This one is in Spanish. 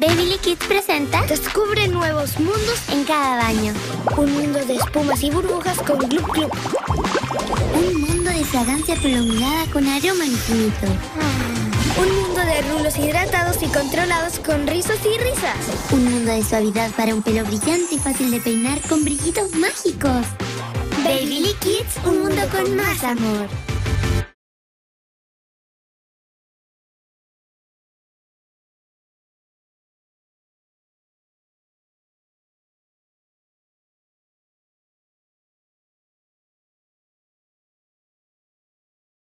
Baby Kids presenta Descubre nuevos mundos en cada baño. Un mundo de espumas y burbujas con Glub Glub. Un mundo de fragancia prolongada con aroma infinito. Un mundo de rulos hidratados y controlados con rizos y risas. Un mundo de suavidad para un pelo brillante y fácil de peinar con brillitos mágicos. Baby Kids, un mundo con más amor.